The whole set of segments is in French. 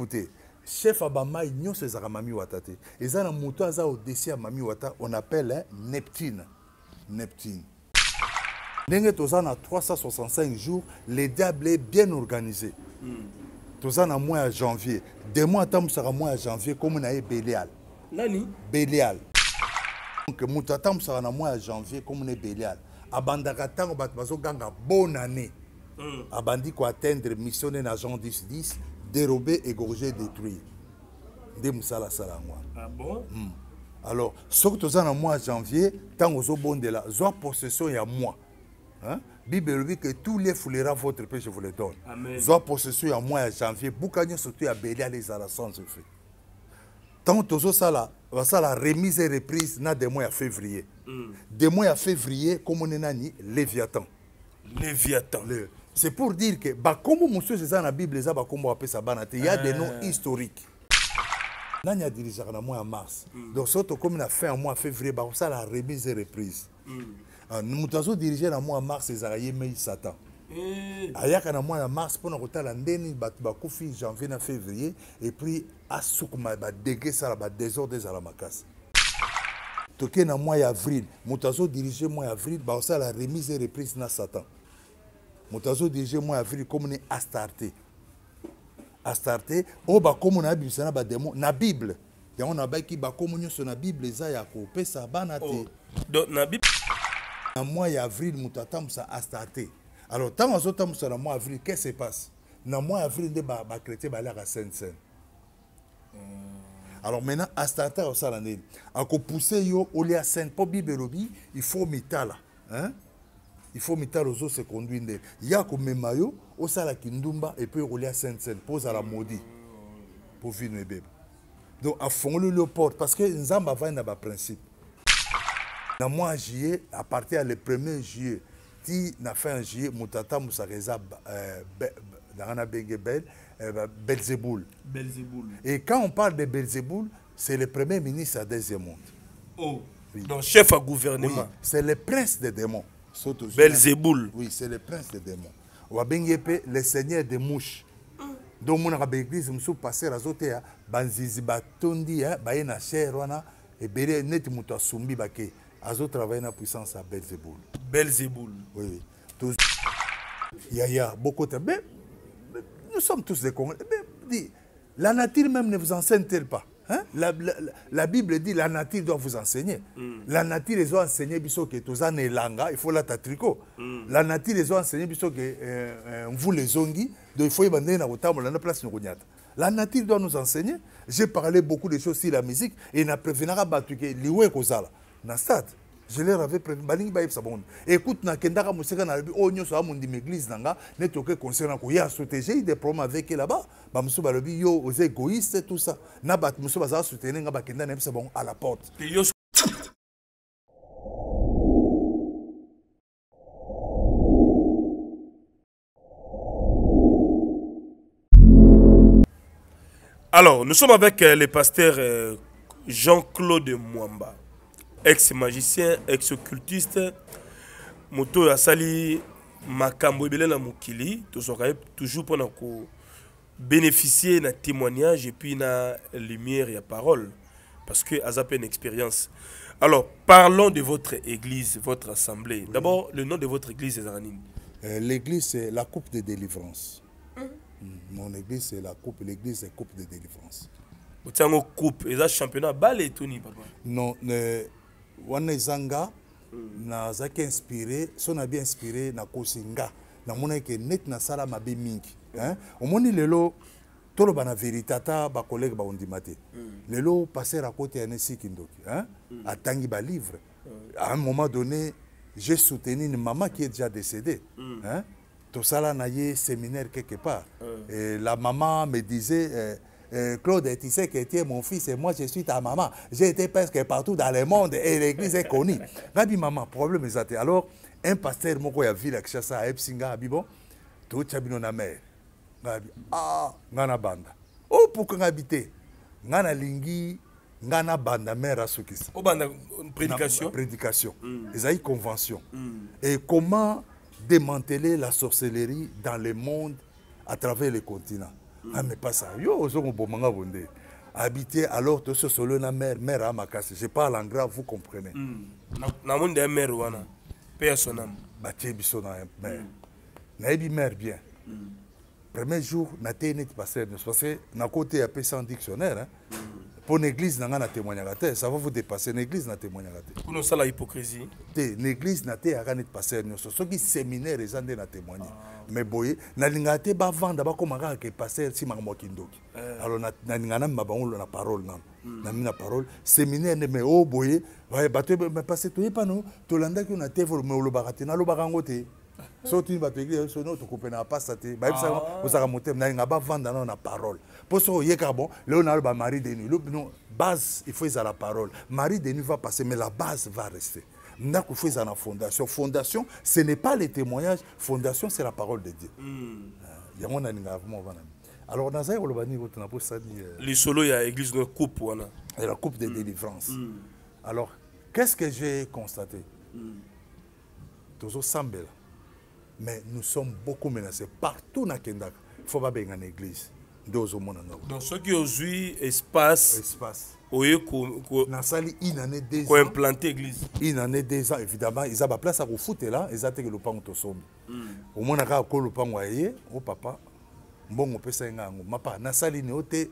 écoutez chef ya bamai nyonso ezalaka mami wata. Te eza na moto aza odesi ya mami wata on appelle hein, neptune. Neptune. Ndenge toza na 365 jours le diable est bien organisé toza na mois ya janvier demo atambwisaka mois ya janvier komi na ye belial nani? Belial donc moto atambwisaka na mois ya janvier komi na ye belial abandaka ntango bato bazoganga bonne année. Abandi koatteindre mission ne na jean 10 10 dérober égorger détruire asala yango wana ah bon? Alors soki toza na mois ya janvier ntango ozobondela zwa possession ya mois hein? bible elobi que tous les foulera votre paix je vous le donne. Amen. zwa possession ya mois ya janvier buka nyonso to ya belial ezala sans effet ntango tozosala basala remise et reprise na demo ya février. Mm. demo ya février komone nani? Léviathan. Léviathan. Le- c'est pour dire que bakombo mosusu eza na bible eza bakombo bapesa bana te. Ya des noms historiques. Nani adirijaka na mois ya mars? Donc soki tokomi na fin ya mois février bakosala remise et reprise. Ah, moto azodirige na mois ya mars ezalaka ye mei satan. Eh, ayaka na mois ya mars mpona kotala ndeni bato bakufi janvier na février et puis asukuma badege esala badésordre ezala makasi. Toke na mois ya avril moto azodirige mois ya avril bakosala remise et reprise na satan moto azodirige mois ya avril komi ne astarte astarte oyo bakomo na yabimisa na bademo na bible yango nabaki bakomo nyonso na bible eza ya kopesa bana te oh. donc na mois ya avril moto atambwisa astarte alors ntango azotambwisa na mois avril qu'est-ce se passe na mois avril nde ba- bakretien baliaka sainte sainte alors maintenant astarte akosala ndeni akopousse yo olia sainte mpo bible elobi il faut mitala hein? Il faut mitala ozose conduire ndeni ya komema yo osalaki ndumba epuis okolia sainte sainte. Mpo ozala modi mpo vino ebeba donc afongoli yo porte parce que nzambe avandi na baprincipe na mois ya juillet à partir ya le 1er juillet ti na fin ya juillet moto atambwisaka eza euh, nanga na benge bel euh, belzeboul et quand on parle de belzeboul c'est le premier ministre à deuxième monde oh. donc chef à oui, gouvernement c'est le prince des démons belzéboul. oui c'est le prince des démons. Mpe le seigneur des mouches. Nde omonaka baeglise mosusu paster azoteya banzizi batondi eh, baye na chere wana ebele neti moto asumbi bake. Azotravaille na puissance ya belzeboul belzéboul. Oui, oui. Tous... Yaya, beaucoup de... Mais, mais nous sommes tous des Congolais. Mais, dis, la nature même ne vous enseigne-t-elle pas? Hein? la, la, la- la Bible dit la nature doit vous enseigner. La nature les a enseigné biso que tous en langa, il faut la tricot. La nature les a enseigné biso que euh, euh, vous les ongi, donc il faut y na na place nyokonyata. La nature doit nous enseigner. J'ai parlé beaucoup de choses sur la musique et na prévenara batu que liwe kozala na stade. Je leur avais prévu écoute na lobi oyo nyonso église na nga j'ai des problèmes avec là-bas. Alors, nous sommes avec euh, le pasteur euh, Jean-Claude Mwamba, ex-magicien, ex-occultiste, moto asali makambo ebele na mokili tozwaka ye toujours mpona kobénéficier na témoignage et puis na lumière ya parole parce que aza mpe une expérience alors parlons de votre église votre assemblée. D'abord le nom de votre église ezala nini. Euh, l'église c'est la coupe de délivrance. Mm, mon église c'est la coupe l'église c'est coupe de délivrance. Botia yango coupe eza championnat bale etoni papa non ne, wana eza nga nazalaki inspiré so nabi inspiré nakosi nga namonaki neti nasala mabe mingi hein? omoni lelo toloba na vérité ata bakolege baondima te lelo paster akoti ya nesiki ndoki hein? atangi balivre à un moment donné j'ai soutenu une maman qui est déjà décédée hein? tosala na ye séminaire quelque part et la maman me disait euh, Claude, tu sais que tu es mon fils et moi je suis ta maman. J'ai été presque partout dans le monde et l'église est connue. Gabi maman, problème est. Alors, un pasteur moko ya ville akishasa a epsinga abi bon, to chabino na mère. Gabi ah, ngana banda. Oh pourquoi ngabité? Ngana lingi ngana banda mère asukisa. obanda prédication Na- prédication. ezali convention et comment démanteler la sorcellerie dans le monde à travers les continents ah mais pas ça. Yo ozongobomanga bonde habité alors tososolo na mère mère a makasi. Je parle en grave vous comprenez. Namoni nde mare wana. Mpe ya sonam batie biso na mare nayebi mare bien premier jour natei neti paster nyonso parce que nakote apesa en dictionnaire hein. Mpo na église na natémoignaka te ça va vous dépasser na église natémoignaka te. Kuna osala hypocrisie. Te na neti paster nyonso soki séminaire eza nde na témoigne mais boye nalingaka te bavanda bakóma kaka ke paster simaka mwa kindoki. Alors na- nalingaka namema bango na parole nano nami na parole séminaire mais o boye baye bato ebe- paster toyebano tolandaki yo na te mais te nalobaka yango te. So bato église so no tokupe na pasta te bayebisaka ozalaka motema nalinga bavanda nano na parole mpo soki oyekaka bon naloba marie de nuit Lobi, non base il faut ezala parole. Marie de nuit va passer mais la base va rester. Ndako il faut ezala na fondation. Fondation ce n'est pas les témoignages. Fondation c'est la parole de dieu. Ah, yango nalingaka vraiment vana alors nazali koloba nini koto naposali lisolo ya église no coupe wana et la coupe de délivrance alors qu'est-ce que j'ai constaté? Tozosambela mais nous sommes beaucoup menacés. Partout nakendaka faut babenga na église nde ozomona nao. Donc soki ozwi espace espace. oye nasali une année deux koimplante église. Une année deux ans évidemment. Eza baplace ya kofutela eza teke lopango tosombi. Omona kaka ko lopango aye o papa mbongo opesa ye nga yango. Mapa nasali ni o te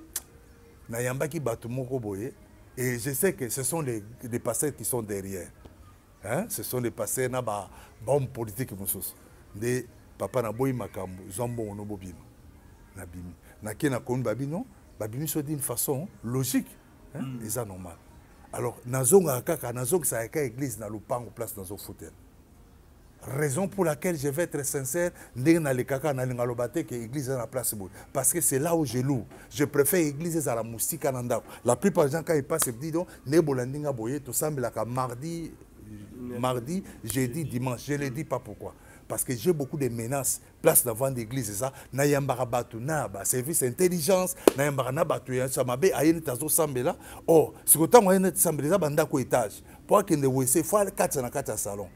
nayambaki bato moko boye. Et je sais que ce sont les, les pasteurs qui sont derrière. Hein? ce sont les pasteurs na ba- bahomme politique mosusu. Nde papa naboyi makambo zwa mbongo no bobima nabimi nake nakomi babino babimi so d'une façon logique hein? eza normal alors nazongaka kaka nazongisaka ka église na lopango place nazofutela raison pour laquelle je vais être sincère ndenge nalekaka nalinga loba te ke église eza na place parce que c'est là où je loue. Je préfère église ezala mosika na ndako. La plupart des gens quand ils passent dis donc nebola ndenge boye tosambelaka mardi mardi jeudi dimanche. Je ne dis pas pourquoi parce que j'ai beaucoup de menaces. Place devant l'église eza nayambaka bato na baservice intelligence. Nayambaka na bato ya sa mabe aye neti azosambela or siko ntango aye neti sambela eza bandako étage. Po akende wese fo akatisa na kati ya salon.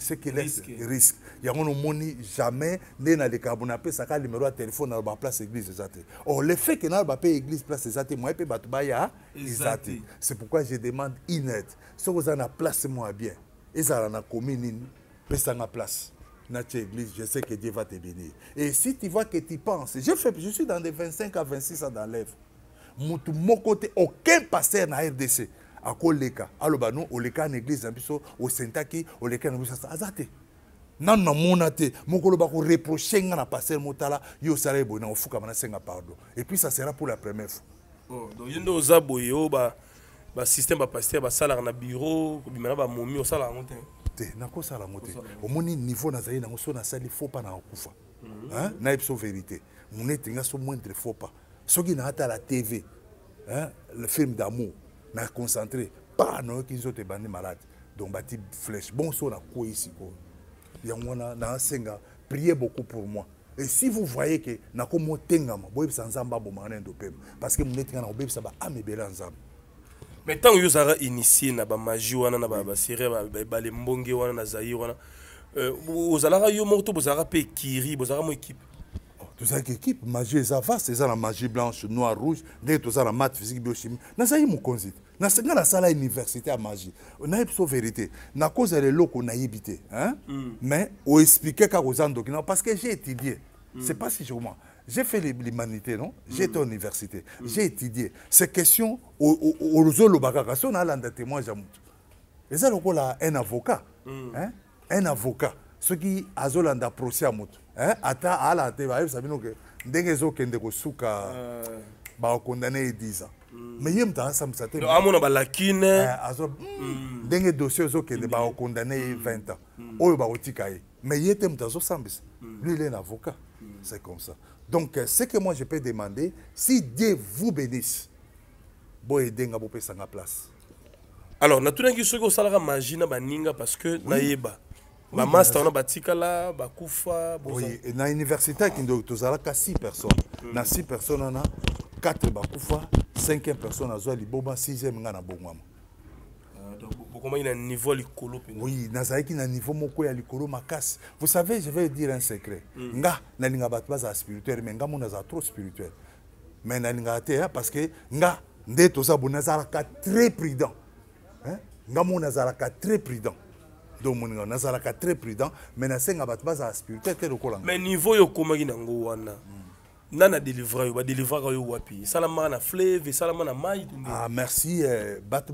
Ce qui laisse Risque. yango nomoni jamais nde nalekaka bona apesaka numero ya telefone naloba place église eza te. Or le fait ke naloba mpe église place eza te moye mpe bato baya Eza eza te. te. C'est pourquoi je demande une aide soki oza na place moko ya bien. Ezala na nini? Pesanga place natia église je sais que dieu va te bénir. Et si tu vois que tu penses je, fais, je suis dans des 25 à 26 ans dans l'œuvre moko te aucun pasteur na rdc akoleka aloba no oleka? Na église na biso osentaki oleka na biso asa aza te nanu namona te mokolo bakoreproche nga na pasteur motala yo osala ye boye na ofukama nasenga pardon. Et puis ça sera pour la première fois. Oh, donc ye nde oza boye oyo ba- basystème bapaster basalaka na bureau kobima na bamomi osalaka yango te te nakosala yango te. Omoni niveau nazali nango so nasali faux pas na kokufa Hein? nayebi so vérité. Monete nga so moindre faux pas. Soki naatala tv hein, le film d'amour na concentré pa nayoki nzoto ebandi malade. Donc bati flèche. Bon so nakwei sikoyo yango wana naasenga priez beaucoup pour moi. Et si vous voyez ke nakomi otengama boyebisa nzambe abomaka na endo pema parce que moneti nga na kobebisa baame ebele ya nzambe mais ntango yo ozalaka initie na bamagie wana na ba- baserie ba- ba- balembonge wana na zaire wana euh, ozalaka yo moko to bozalaka mpe ekiri bozalaka mo équipe. Tozalaki équipe magie eza vaste eza na magie blanche noir rouge ndenge toza na math physique biochimie. Nazali mokonzi te Nas- nga nasala université ya magie. Nayebi so vérité nakozala eloko nayebi te hein? mais oexplike kaka oza ndoki na parce que j'ai étudié. C'est pas si comment j'ai fait l'hu- l'humanité non? J'ai été à université j'ai étudié. Ces questions so naalanda témoigne ya motu eza lokola un avocat hein? un avocat. Soki azolanda procès ya moto hein? ata ala te bayebisa bino ke ndenge ezokende kosuka bakokondane ye 10 ans mais ye moto asambisa te Donc, amona balakine Eh, azo Mm. ndenge dossier ezokende bakokondane ye 20 ans. Oyo bakotika ye mais ye te moto azosambisa lui il est un avocat. C'est comme ça. Donc euh, ce que moi je peux demander si dieu vous bénisse boyedenga bopesanga place alors natunaki soki osalaka magie na baninga parce que nayeba. Bamaster wana batikala bakufa Oui, na université akende tozalaka 6 personnes. Na 6 personnes wana 4 bakufa 5e personne azwa liboma 6e nga na bongwama Donc, bokomaki na niveau ya likolo mpenza oui nazalaki na niveau moko ya likolo makasi vous savez je vais dire un secret. Nga nalinga bato bazala spirituel mais nga mo nazala trop spirituel. Mais nalingaka te hein, parce que nga nde toza bo nazalaka très prudent. Hein? nga mo nazalaka très prudent. Donc moninga nazalaka très prudent mais nasenga bato bazala spirituel te lokola nga. Mais niveau oyo okomaki nango wana. Nani adelivra yo badelivraka yo wapi? Esalamaka na fleuve esalamaka na mai Ah, merci. Euh, bato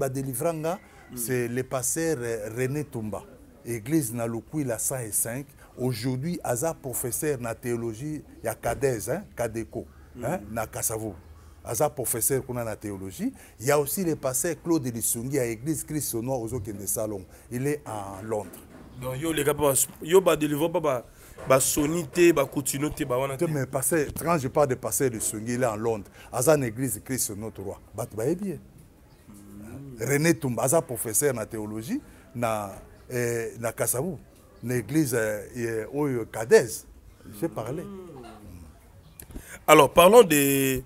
badelivranga, c'est le pasteur René Tumba, église na Lukwila 105. Aujourd'hui, Aza professeur na théologie, il y a Kadez, hein, Kadeko, hein, na Kassavo. Aza professeur qu'on a na théologie. Il y a aussi le pasteur Claude Lissungi à l'église Christ au Noir aux Okende Salon. Il est en Londres. donc yo mpe bas- yo badelivra mpe ba- basoni te bakontinue te bawana te Mais pasteur, quand je parle de pasteur Lissungi, il est en Londres. Aza na église Christ au notre roi. Bato baye bien. René Tumba, aza professeur na théologie na eh, na Kasavu, na église eh, oyo Kadez. J'ai parlé. alors parlons de,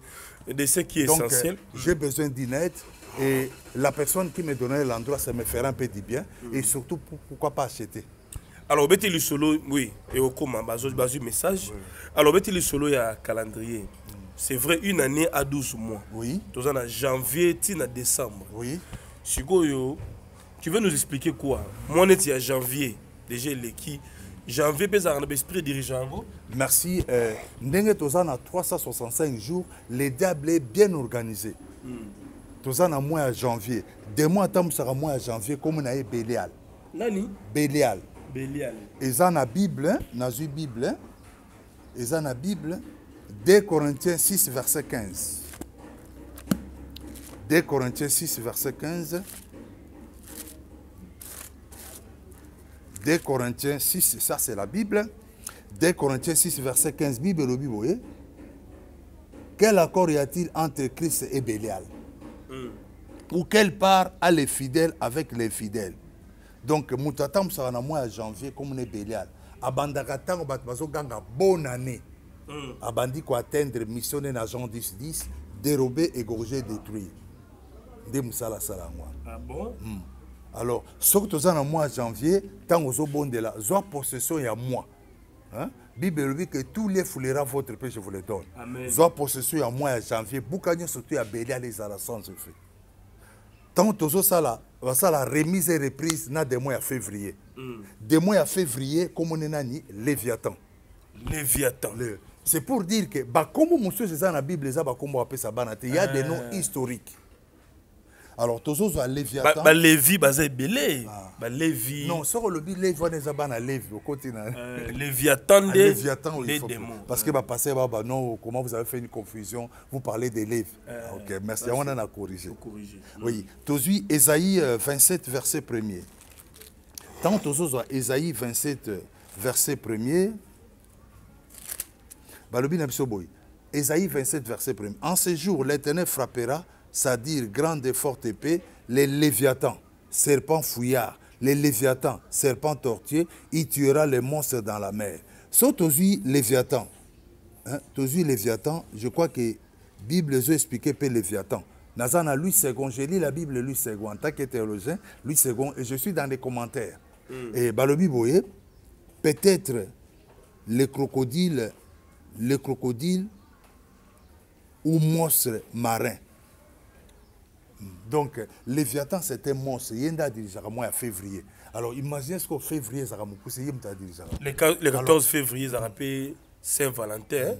de ce qui est Donc essentiel. euh, j'ai besoin d'une aide et la personne qui me donnait l'endroit, ça me fera un peu du bien et surtout pour- pourquoi pas acheter? alors obeti lisolo oui eokoma bazwi bazwi message. Alors obeti lisolo ya calendrier c'est vrai une année à 12 mois Oui, toza na janvier ntina décembre oui. sikoyo tu veux nous expliquer quoi? Mwa neti ya janvier déjà eleki janvier mpe ezalaka na baesprit dirigeant yango Merci. Euh, ndenge toza na 365 jours, le diable est bien organisé. Toza na mois de janvier. Des mois temps sera mois de janvier comme on a eu Bélial. nani? Bélial. belial eza na bible hein, nazwi bible hein? eza na bible 2 corinthiens 6 verset 15 2 corinthiens 6 verset 15 2 corinthiens 6 ça c'est la bible. 2 corinthiens 6 verset 15 bible elobi boye quel accord y a-t-il entre christ et bélial? Ou quelle part a les fidèles avec les fidèles? Donc moto atambusaka na mois ya janvier comme ne bélial. Abandaka ntango bato bazoganga bonne année abandi koatteindre mission ne na jean 10 10 dérober égorger détruire. Nde mosala asala yango wana ah bon? Alors soki toza na mois janvier ntango ozobondela zwa possession ya mois Hein? bible elobi que tout les foulera votre paix je vous le donne. Zwa possession ya mois ya janvier buka nyonso to ya belial ezala sans effet ntango tozosala basala remise et reprise na demo ya février. Demo ya février komone nani? Léviathan. Léviathan. Le- c'est pour dire que bakombo mosusu eza na bible eza bakombo bapesa bana te ya des noms historiques alors tozozwa Ba- léviathan balevi baza ebele balevi non soki olobi levi wana eza bana levi okoti na Euh, léviathan Ah, Parce que bah, non, comment vous avez fait une confusion? Vous parlez des livres. Ah, ok, merci. On en a corrigé. corrigé Oui. Tozui, Ésaïe euh, 27, verset 1er. Tant Tozozo, Ésaïe 27, euh, verset 1er. Balobi boy. Ésaïe 27, verset 1er. En ce jour, l'Éternel frappera, c'est-à-dire grande et forte épée, les léviathans, serpents fouillards, les léviathans, serpents tortueux, il tuera les monstres dans la mer. So tozui léviathan? Hein, tozui léviathan, je crois que Bible a expliqué peu léviathan. Nazana Louis II, j'ai lu la Bible Louis II en tant que théologien, Louis II, et je suis dans les commentaires. Et Balobi Boye, peut-être le crocodile, le crocodile ou monstre marin. Donc, Léviathan, c'était un monstre. Il y a un février. Alors, imaginez ce qu'au février, ça va me pousser. Il y a un le qua- le 14 février ezalaka mpe saint valentin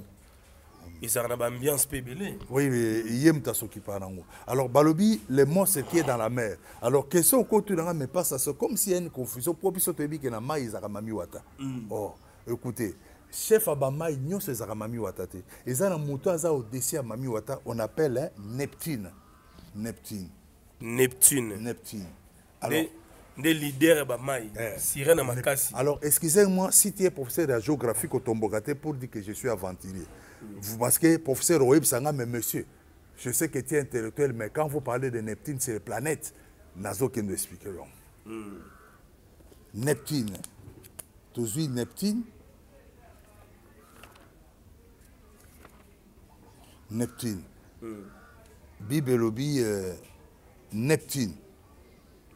ezalaka na baambiance mpe ebele Oui, mais Yem t'a s'occupé nango. Alors, Balobi, le monstre qui est dans la mer. Alors, question au tu mais pas ça, c'est comme s'il y a une confusion. Pour que tu que na mai ezaka mami wata. Oh, écoutez, chef abamai nyonso ezaka mami wata te. Eza na moto aza au-dessus ya mami wata, on appelle hein, Neptune. Neptune. neptune Neptune. Alors, nde nde leader ya bamai Eh. makasi Alors, excusez-moi, si tu es professeur de géographie au Tombogate pour dire que je suis aventurier. Parce que professeur Oeb Sanga, mais monsieur, je sais que tu es intellectuel, mais quand vous parlez de Neptune, c'est les planètes. Nazo qui nous expliqueront. Neptune. Toujours Neptune. Neptune. Bible lobby euh, Neptune.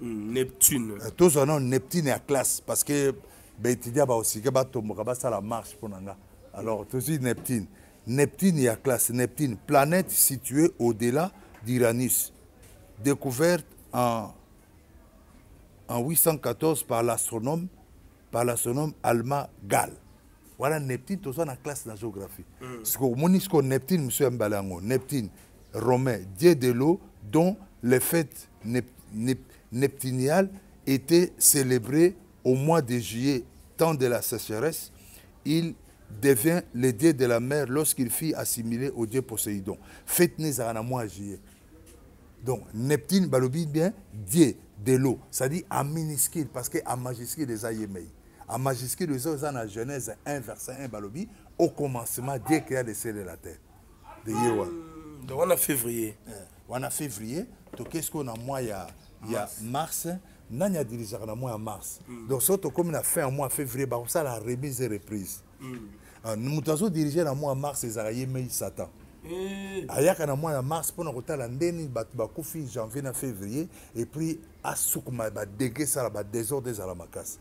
Mm, neptune tozwa neptune ya classe parce que baétudia baosike batomboka basala marche mpo na nga alors tozwi neptune Neptune et à classe. Neptune, planète située au-delà d'Uranus. Découverte en, en 814 par l'astronome par l'astronome allemand Gall. Voilà Neptune, tout ça dans la classe de la géographie. Parce que mon isco Neptune, monsieur Mbalango, Neptune, romain, dieu de l'eau, dont les fêtes nep, nep, neptuniales étaient célébrées au mois de juillet, temps de la sécheresse. Il devient le dieu de la mer lorsqu'il fut assimilé au dieu Poséidon. Fête nezara mois juillet. Donc, Neptune, balobi bien, dieu de l'eau. Ça dit en minuscule, parce que en majuscule, les ayemei. en majuscule oyo eza na genèse 1 verset 1 balobi au commencement dieu créa le ciel et la terre. De ye wana wana février. Euh, wana février tokesi koyo na mwa ya, ya mars. nani adirigeaka na mwa ya mars. Mm. donc so tokómi na fin ya mwa février bakosala remise reprise. Mm. uh, moto azodirige na mwa ya mars ezalaka ye mei satan ayaka na mwana mars mpona kotala ndeni bato bakufi janvier na février epuis asukuma badege esala badésordre ezala makasi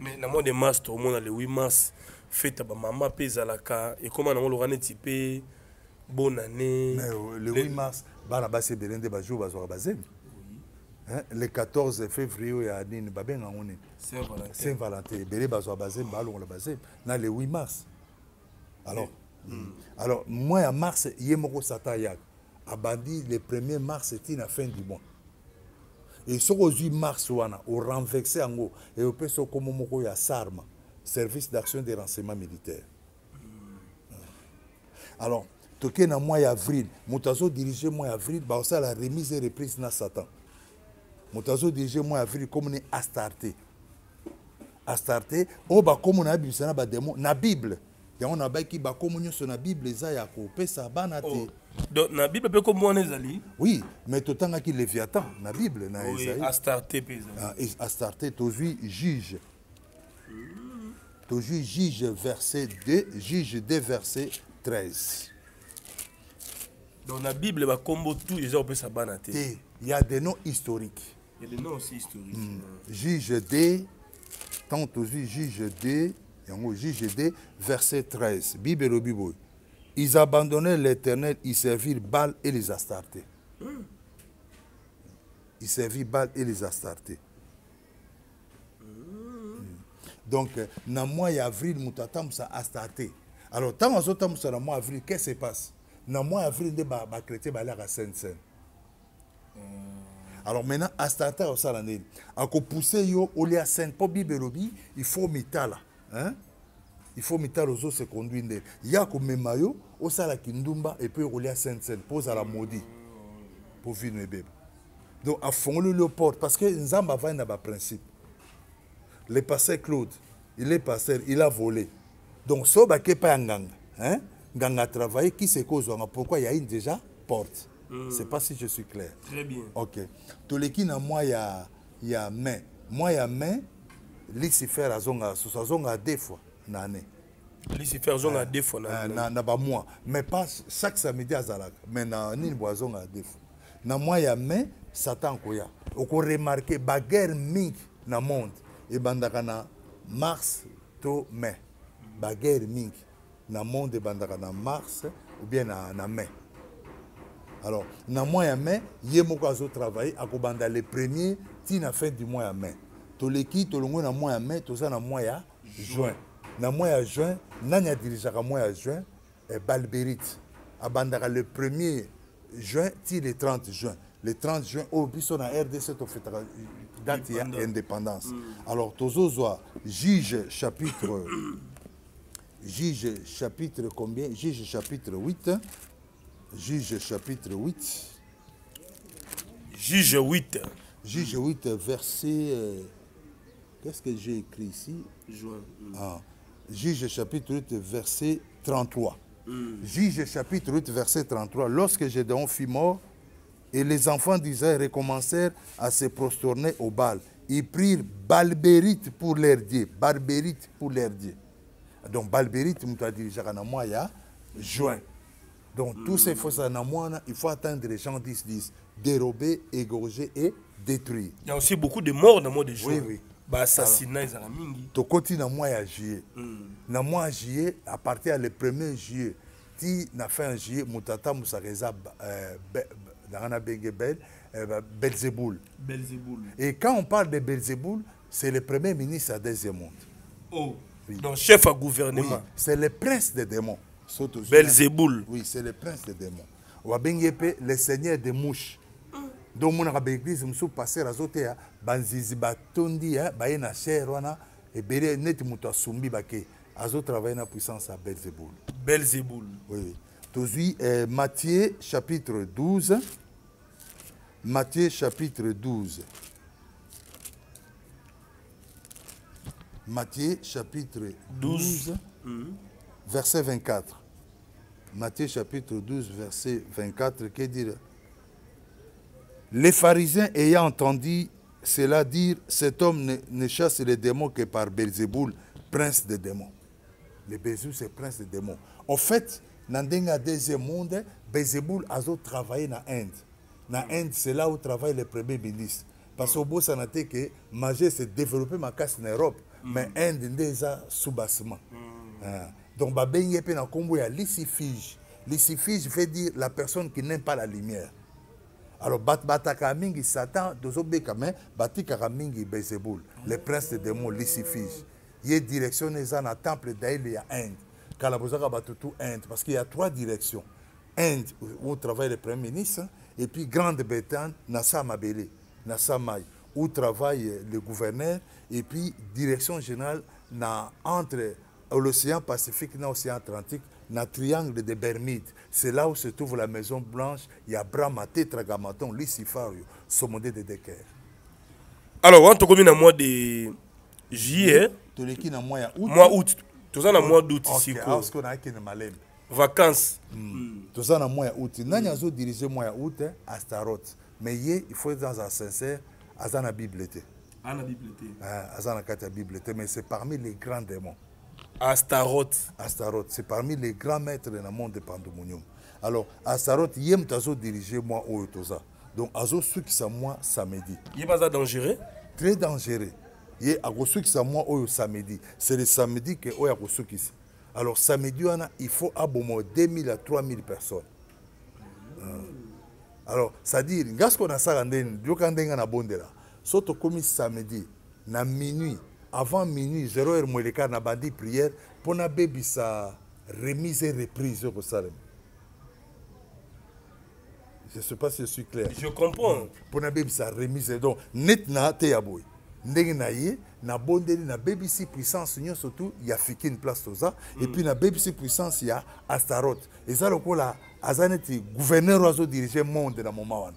mais na mois de mars tomona le 8 mars fete bamama mpe ezalaka. Ekóma nango loka neti mpe bonne année. Mais euh, le 8 mars bana basi ebele nde bajour bazwaka bazemi Hein, le 14 février oyo ya nini babenga yango nini? Saint valentin ebele bazwaka bazemi balongola bazemi na le 8 mars. Alors alors mois ya mars ye moko satan ayaka abandi le 1er mars ntina fin du mois et soki ozwi mars wana orenverse yango e opesa okoma moko ya sarma service d'action de renseignement militaire. Alors tokei na mois ya avril moto azodirige mois ya avril baosala remise et reprise na satan moto azodirige mois ya avril komo ni astarte astarte oyo bakomo na yabimisa na bademo na bible yango nabaki bakomo nyonso na bible eza ya kopesa bana te. Oh, donc na bible mpe kombo wana ezali? Oui mais totangaki léviathan na bible na astarte mpe ezali. Ah, tozwi juge. Tozwi juge verset 2 juge 2 verset 13 donc na bible bakombo tout eza kopesa bana te. Te il y a des noms historiques. Et le nom aussi historique juge 2 tant tozwi juge 2 yango 2 verset 13 bible ils abandonnèrent l'éternel ils servirent Baal et les astartés. Ils servirent Baal et les astartés. Donc euh, na mois ya avril moto atambusa astarte alors ntango azotambusa na mois avril qu'est-ce qui se passe? Na mois avril nde bachrétien baliaka sainte sainte alors maintenant astarte akosala ndeni akopuse yo olia sainte mpo bible il faut mitala hein? il faut mitala ozose conduire ndeni ya komema yo osalaki ndumba epuis okolia sainte sainte mpo ozala modi mpo vino ebeba donc afongoli yo porte parce que nzambe avandi na baprincipe le pasteur Claude, il est pasteur, il a volé. Donc, so ba pas ya nganga, hein? Nganga a travaillé, qui c'est cause Pourquoi il y a une déjà porte? Je sais pas si je suis clair. très bien Ok. Toleki na moi ya ya main. Moi ya main, Lucifer azonga, azonga deux fois na année. lucifer zonga deux fois na na, na ba mois. Mais pas chaque samedi azalaka. Mais na nini bo azonga deux fois. Na mois ya mai satan koya. Okoremarke baguerre mingi na monde. Ebandaka na mars to mai. Baguerre mingi na monde ebandaka na mars ou bien na, na mai. Alors na mois ya mai ye moko azotravaille akobanda le premier ntina fin du mois ya mai toleki tolongwe na mois ya mai toza na mois ya juin. Na mois ya juin nani adirigeaka mois ya juin? Eh, abandaka le premier juin ti le 30 juin. Le 30 juin oyo biso na rdc tofetaka date ya Indépendance. indépendance alors tozozwa juge chapitre juge chapitre combien? Juge chapitre 8 juge chapitre 8 juge 8 juge 8 verset euh, qu'est-ce que j'ai écrit ici? Juin Ah, Juge chapitre 8, verset 33. Juge chapitre 8, verset 33. Lorsque Gédéon fut mort, et les enfants d'Israël recommencèrent à se prosterner au Baal, ils prirent Balbérite pour leur Dieu. Balbérite pour leur Dieu. Donc Balbérite, nous dit, juin. Donc tous ces faux na mois, il faut attendre les gens 10 10 dérober, égorger et détruire. il y a aussi beaucoup de morts dans le mois de juin Oui, oui. Baassassinat ezala mingi. Tokoti na mois ya juillet. Na mois ya juillet à partir ya le 1er juillet ti na fin juillet moto atambusaka eza euh, bel euh, belzeboul Belzéboul. et quand on parle de belzeboul c'est le premier ministre à deuxième monde Oh. Donc chef à oui, gouvernement. c'est le prince des démons. Belzéboul. oui c'est le prince des démons. Wabengi mpe le seigneur des mouches donc omonaka baeglise mosusu paster azoteya banzizi batondi eh, baye na chere wana ebele neti moto asumbi bake azotravaille na puissance ya belzeboul Belzéboul. Oui. Tozui euh, Matthieu chapitre 12. Matthieu chapitre 12. Matthieu chapitre 12, verset 24. Matthieu chapitre 12, verset 24, que dire? Les pharisiens ayant entendu cela dire, cet homme ne, ne chasse les démons que par Belzéboul, prince des démons. Le Bézou, c'est prince des démons. En fait, dans le deuxième monde, Bézéboul a travaillé dans l'Inde. Dans l'Inde, c'est là où travaille le premier ministre. Parce qu'au bout, ça que Magé s'est développé ma casse en Europe. Mais l'Inde, c'est déjà sous-bassement. Ah. Donc, Babengé pe na kombo ya lysifige. Lysifige veut dire la personne qui n'aime pas la lumière. Alors bat bataka mingi satan tozobeka me batikaka mingi bezebul le prince de démon lysifige ye direction eza na temple daile ya inde. Kala bozaka bato tu inde parce qu'il y a trois directions. Inde où travaille le premier ministre et puis grande bretagne na sa où travaille le gouverneur et puis direction générale na entre l'océan pacifique na l'océan atlantique na triangle de Bermude. C'est là où se trouve la Maison Blanche. Il y a Brahma, Tetragrammaton, Lucifario, Sommodé de Decker. Alors, on a na mois de juillet, toleki na mois ya août mois août. Toza na mois d'août ah, parce qu'on a na malembe Vacances. toza na mois ya août nani azodirige mois ya août eh? astaroth mais ye il faut dans un sincère aza na bible te Ah. Ah, aza na kati ya bible te mais c'est parmi les grands démons Astaroth. Astaroth, c'est parmi les grands maîtres dans le monde de Pandemonium. Alors, Astaroth, yem tazo dirigé moi au toza. Donc, azo qui ça moi samedi. Pas ça dangereux? Très dangereux. Yé ago qui ça moi au samedi. C'est le samedi que oya ago qui. Alors, samedi, il faut abonner 2000 à 3000 personnes. Euh, Alors, c'est-à-dire, ngas qu'on a ça ndenga na bondela. Soto komi samedi, na minuit, avant minuit, 0 heure mweleka na bandi prière, pour na bebisa remise et reprise au Salem. Je ne sais pas si je suis clair. Je comprends. Pour na bebisa remise, donc, net na te ya boy. ndenge na ye na bondeli na bebisi puissance nyonso tu ya fikine place toza mm. et puis na bebisi puissance ya astaroth eza lokola aza neti gouverneur oyo azodirige monde na moma wana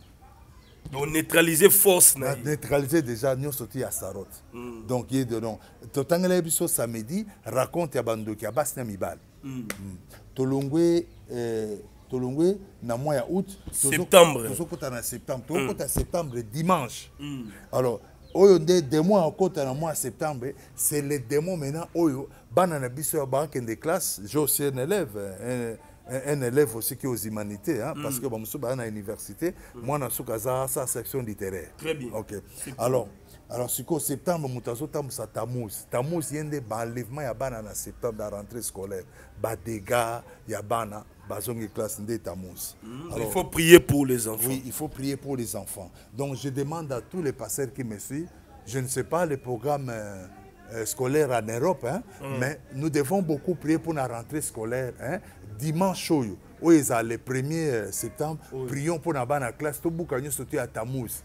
Donc, neutraliser force. na neutraliser déjà nyonso ti ya astaroth mm. donc ye de donc totangela biso samedi raconte ya bandoki ya basi na mibale mm. mm. tolongwe eh, tolongwe na mois ya août Septembre. tozokota na septembre tokota mm. septembre dimanche mm. alors oyo nde démon akota na mois septembre c'est le démon maintenant oyo bana na biso ya bakende classe j'ai aussi un élève un, un, élève aussi qui est aux humanités hein, mm. parce que bamosusu baa na université mwana soki aza sa section littéraire Très bien. ok alors alors sikoyo septembre moto azotambusa tamus tamus ye nde baenlèvement ya bana na septembre na rentrée scolaire badégâts ya bana bazongi classe nde tamus Il faut prier pour les enfants. oui, il faut prier pour les enfants. Donc, je demande à tous les pasteurs qui me suivent, je ne sais pas le programme euh, euh, scolaire en Europe, hein, mais nous devons beaucoup prier pour la rentrée scolaire. Hein. Dimanche, oyo, oyo eza le 1er euh, septembre, prions pour la bana classe, tout bouka nyonso à Tammuz.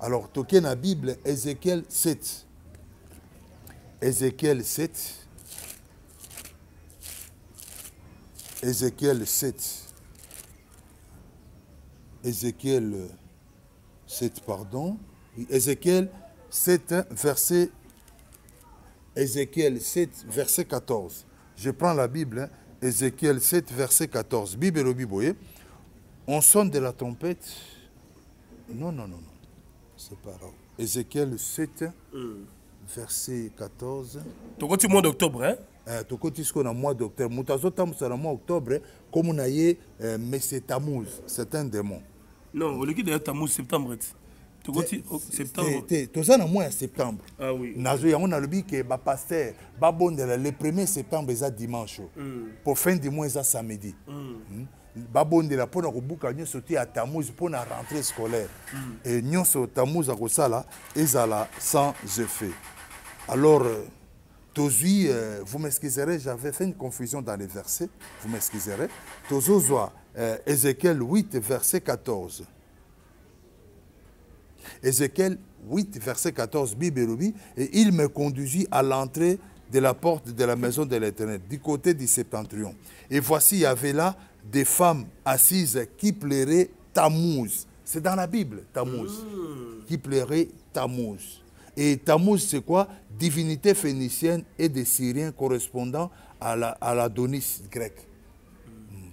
Alors, toke na Bible, Ézéchiel 7. Ézéchiel 7. Ézéchiel 7. Ézéchiel euh, 7, pardon. Oui, Ézéchiel 7, hein, verset. Ézéchiel 7, verset 14. Je prends la Bible. hein. Ézéchiel 7, verset 14. Bible Bible, On sonne de la trompette. Non, non, non, non. C'est pas grave. Ézéchiel 7, verset 14. Tokoti mois d'octobre, hein? Eh, tokoti sikoyo na mois d'octobre moto azotambusa na mois octobre komo na ye eh, mese tamuz c'est un démon Non, lieu d'ailleurs Tammuz septembre. Toza na mois ya septembre. Ah oui nazo yango nalobi ke bapaster babondela le 1er septembre eza dimanche. Po fin du mois eza samedi. Mm. babondela mpona kobuka nyonso te ya tamouz mpona rentrée scolaire. E nyonso tamouz akosala ezala sans effet. Alors euh, tozwi euh, vous m'excuserez j'avais fait une confusion dans les versets. Vous m'excuserez. Tozozwa euh, ézéchiel 8 verset 14 Ézéchiel 8, verset 14, Bible elobi, et il me conduisit à l'entrée de la porte de la maison de l'Éternel, du côté du septentrion. Et voici, il y avait là des femmes assises qui plairaient Tammuz. C'est dans la Bible, Tammuz. Qui plairait Tammuz. Et Tammuz, c'est quoi? Divinité phénicienne et des Syriens correspondant à la, à l'Adonis grec.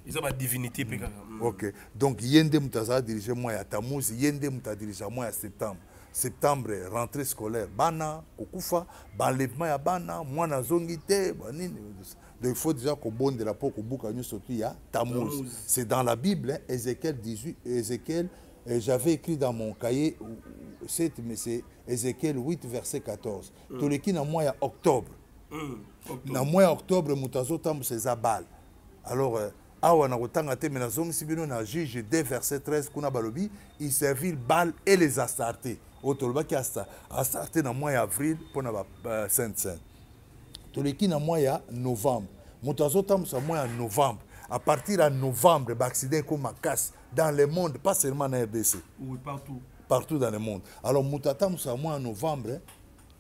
eza badivinité mpe kaka Mm. Ok. Donc ye nde moto azala dirige mois ya tamusi ye nde moto adirige mois ya septembre. Septembre rentrée scolaire. Bana kokufa baenlèvement ya bana mwana azongi te banini donc il faut déjà kobondela mpo kobuka nyonso tu ya Tammuz. c'est dans la bible hein, ézéchiel 18 ézéchiel euh, j'avais écrit dans mon cahier euh, 7 mais c'est ézéchiel 8 verset 14 toleki na mois ya octobre. Mm. Octobre. na mois ya octobre moto azotambusa eza bale alors euh, awa na kotanga te me nazongisi bino na juge 2 verset 13 kuna balobi il servir bal et les astarte oyo tolobaki Asta- astarte na mois ya avril mpona ba sainte sainte. Toleki na mois ya novembre. Moto azotambusa mois ya novembre. À partir ya novembre baaccident ekoma makasi dans le monde pas seulement na rdc oui partout. Partout dans le monde. Alors moto atambusa mois ya novembre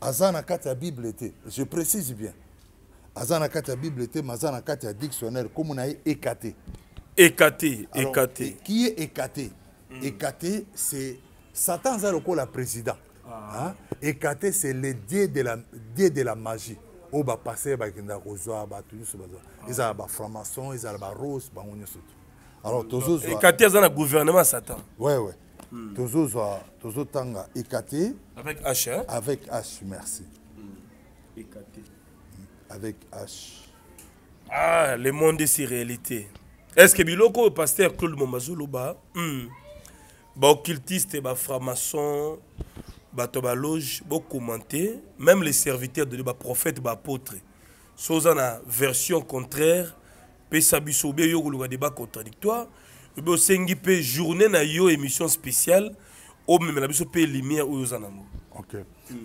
aza na kati ya bible te. Je précise bien aza na kati ya bible te mais aza na kati ya dictionnaire komo na ye et- qui est écaté écaté c'est satan aza lokola président. Hein? écaté c'est le dieu de la, dieu de la magie. Oyo bapaster bakendaka kozwa bato nyonso bazwa. Ezala bafranmaçon ezala barose bango nyonso alors tozozwa écaté aza na gouvernement satan. Ouais ouais. Tozozwa tozotanga avec h hein? avec H, merci. écaté Avec H. ah le monde esi réalité est ce que biloko oyo paster claude mombazo oloba mm. baoccultiste baframaçon bato baloge bocommente même les serviteurs de dieu baprophète baapôtre so oza na version contraire pesa biso obe yo débat contradictoire obe osengi mpe journée na yo émission spéciale omemela biso mpe lumière Ok.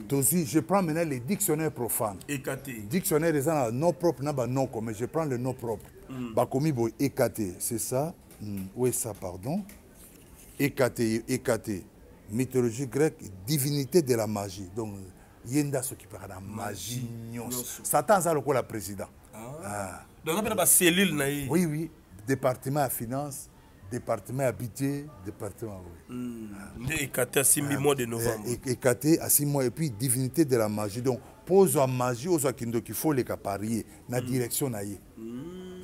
Tozi, je prends maintenant les dictionnaires profanes. ekate Dictionnaire, ils ont un nom propre, n'a pas nom commun. Je prends le nom propre. Bakomi bo écaté, c'est ça? Où est ça, pardon? Écaté, écaté. Mythologie grecque, divinité de la magie. Donc, yenda ce qui parle de la magie. nyonso. Satan, ça le la président? Ah. donc aza mpe na bacellule na ye Oui, oui. Département à finance, département à budget, département. Oui. nde ekate asimbi mois de novembre. écaté à six mois. Et puis divinité de la magie. Donc pose à magie ozwaki ndoki faut leka parier na direction na ye.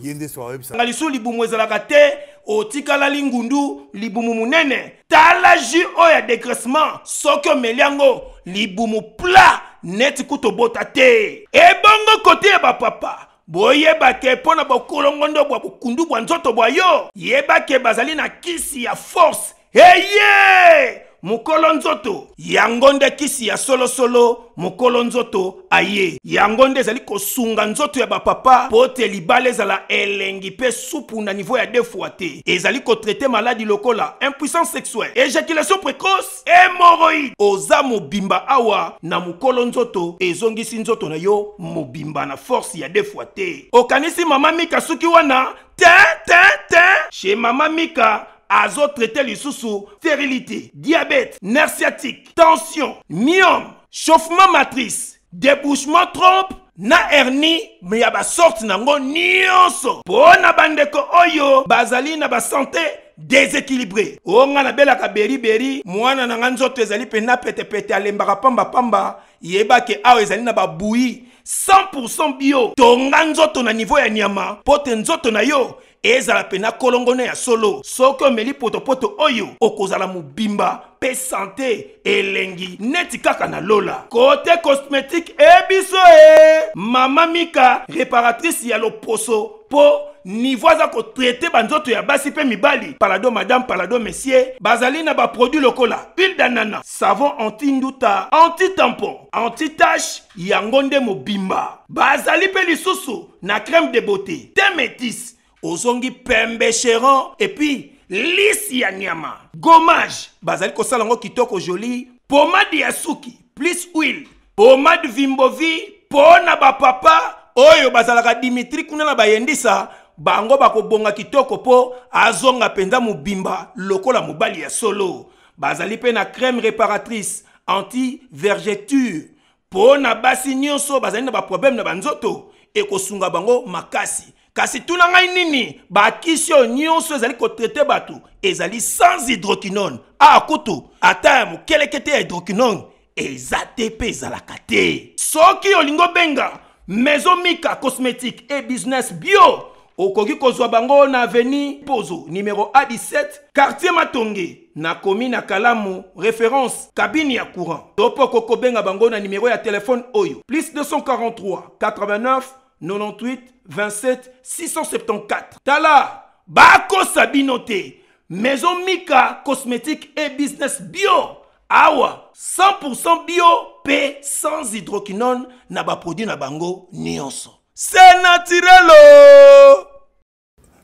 Ye nde so ayebisa nga lisu libumu ezalaka te otikalali ngundu libumu munene. Tala jus oyo ya dégraissement soki omeli yango libumu pla neti kuta obota te. Ebongo kote ya bapapa boyebake mpo na bokolongondo bwa bukundu bwa nzoto bwa yo. Yebake bazali na kisi ya force. Eye mokolo nzoto. Yango nde kisi ya solosolo mokolo nzoto aye. Yango nde ezali kosunga nzoto ya bapapa mpo te libala ezala elengi mpe supu na nivo ya defwa te ezali kotraite maladi lokola impuissance sexuelle. Éjaculation précoce hémoroïde oza mobimba awa na mokolo nzoto ezongisi nzoto na yo mobimba na force ya defwa te okanisi mama mika suki wana te te te. Chez mama mika azotraite lisusu stérilité diabète nerf sciatique tension myome chauffement matrice débouchement trompe na hernie me ya basorte nango nyonso. Mpo na bandeko oyo bazali na basante déséquilibré o nga nabelaka beriberi mwana na nga nzoto ezali mpena petepete alembaka pambapamba yebake awa ezali na babuyi 100% bio. Tonga nzoto na nivo ya nyama mpo te na yo ezala pena kolongono ya solo. Soki omeli potopoto oyo okozala mobimba mpe sante elengi neti kaka na lola. Kote cosmétique ebiso e! Mama mika réparatrice ya loposo mpo niveau aza kotraite banzoto ya basi mpe mibali. Palado madame palado monsieur bazali na baproduit lokola huile d'anana savon anti-nduta anti-tampon anti-tache yango nde mobimba. Bazali mpe lisusu na crème de beauté. Te métis ozongi pembe cheron. Epuis lisi ya nyama. Gommage. Bazali kosala yango kitoko joli. Pomade ya suki plus huile. Pomade vimbovi mpo na bapapa oyo dimitri kuna na bayendisa bango bakobonga kitoko mpo azonga mpenza mobimba lokola mobali ya solo. Bazali mpe na crème réparatrice anti vergeture mpo na basi nyonso bazali na baproblème na banzoto ekosunga bango makasi kasi tuna ngai nini bakisi oyo nyonso ezali kotraite bato ezali sans hydroquinone. A kutu ata ya mokeleke te ya hydroquinone eza te mpe ezalaka te. Soki olingi maison mika cosmétique e business bio okoki kozwa bango na aveni pozo numero a17 quartier matonge na komi kalamu référence kabine ya courant. To mpo okoki kobenga bango na numero ya telefone oyo plus 243 89 98 27 674. Tala bakosa bino te maison mika cosmétique e business bio. Awa 100% bio mpe sans hydroquinone na baproduit na bango nyonso. Se naturelo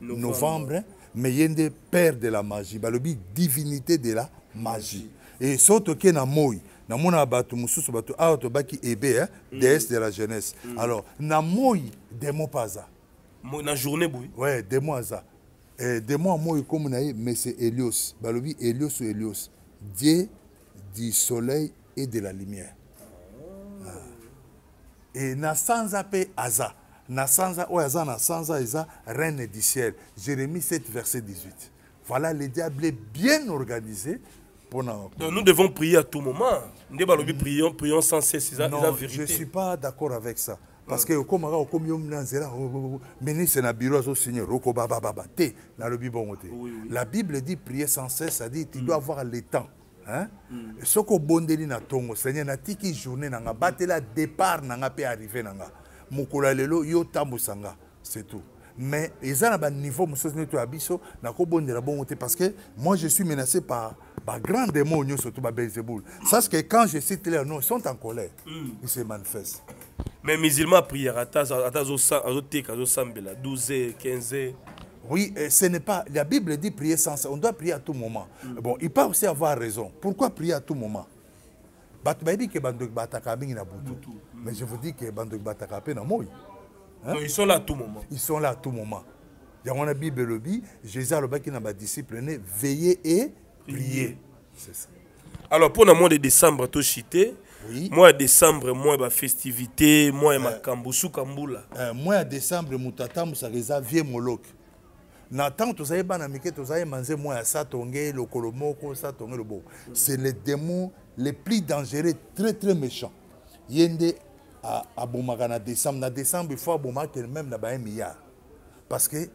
novembre mais ye nde père de la magie. Balobi divinité de la magie. E so toke na moi namona bato mosusu bato awa tobaki ebe eh, déesse de la jeunesse. Alors na moi demo mpe aza na journée boye ouais demo aza eh, demo ya moi ekomi na ye mais c'est elios balobi elios ou elios dieu du soleil et de la lumière. E na sanza mpe aza. Na sanza oyo aza na sanza eza reine du ciel. Jérémie 7 verset 18 voilà le diable est bien organisé Donc, nous devons prier à tout moment. Nde balobi prions prions sans cesse eza eza non je vérité. suis pas d'accord avec ça. Parce que okomaka okomi yo na nzela oh, oh, oh, ministre na bureau te nalobi bongo te. La bible dit prier sans cesse ça dit tu dois avoir le temps Hein? soki obondeli na ntongo seigneur natiki journée na nga batela départ na nga mpe arrivé na nga mokolo ya lelo yo tambusa nga c'est tout mais biso nakobondela bongo te parce que moi je suis menacé par bagrand démon nyonso to babelzeboul sache que quand je cite leur nom ils sont en colère ils se manifestent mais musulman aprière ata aza- ata azosa- azoteka azosambela 12 15 Oui, ce n'est pas. La Bible dit prier sans cesse. On doit prier à tout moment. Bon, il peut aussi avoir raison. Pourquoi prier à tout moment? Butu. Mais je vous dis que bandeko bataka na Donc, ils sont là à tout moment. Ils sont là à tout moment. yango na bible elobi jésus alobaki na badisciple ne veillez et ça. Alors mpona mois de décembre toshite Oui. mois de décembre mois ya bafestivité mois ya makambo suka mbula Euh, mois ya décembre moto atambusaka eza vie moloki na ntango tozali bana mike tozali manze mois ya satonge lokolo moko satonge loboko c'est le démon le plus dangereux très très méchant ye nde a- abomaka na décembre na décembre il faut abomaka même na ba 1 milliard parce que